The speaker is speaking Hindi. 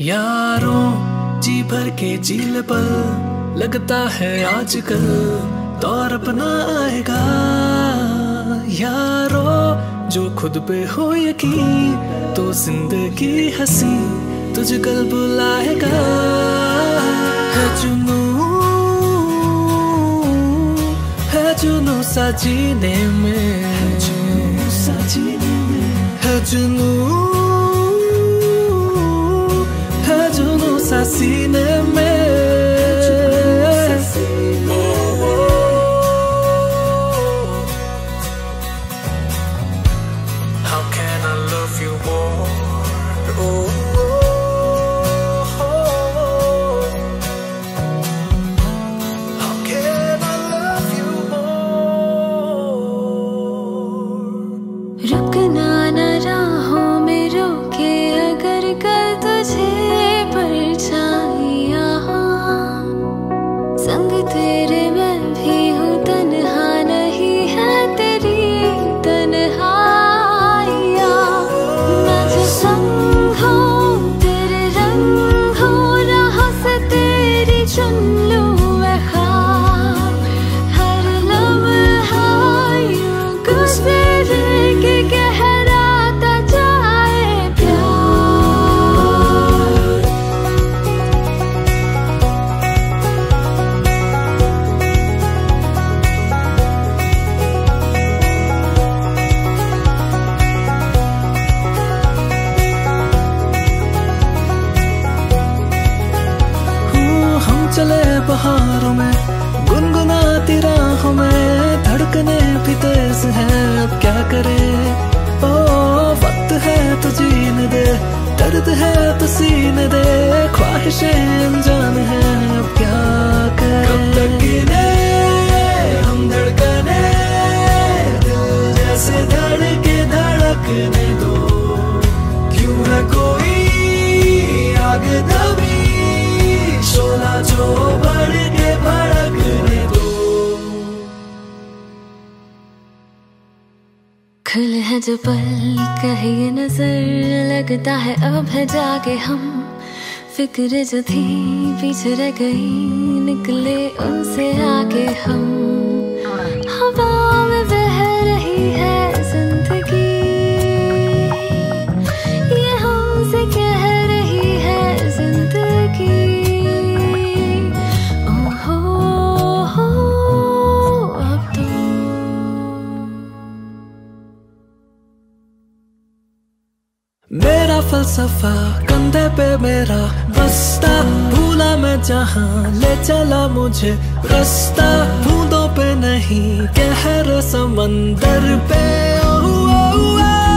यारों, जी भर के झील पर लगता है आजकल दौर अपना आएगा। यारो, जो खुद पे हो यकीन तो ज़िंदगी हँसी तुझ कल बुलाएगा। है जुनू है जुनू में। जुनू सा जीने में। है जुनू। तेरे बहारों में गुनगुनाती राहों में धड़कने भी तेज है। अब क्या करे? ओ वक्त है तो जीने दे दर्द है तो सीने दे ख्वाहिशें अनजान है। अब क्या करे? हैं जो पल कहे नज़र लगता है, अब है जाके हम। फ़िक्र जो थी, पीछे रह गई, निकले उनसे आके हम। मेरा फलसफा कंधे पे मेरा बस्ता भूला मैं जहा ले चला मुझे रास्ता। बूंदों पे नहीं कहर समंदर पे। ओ, ओ, ओ, ओ,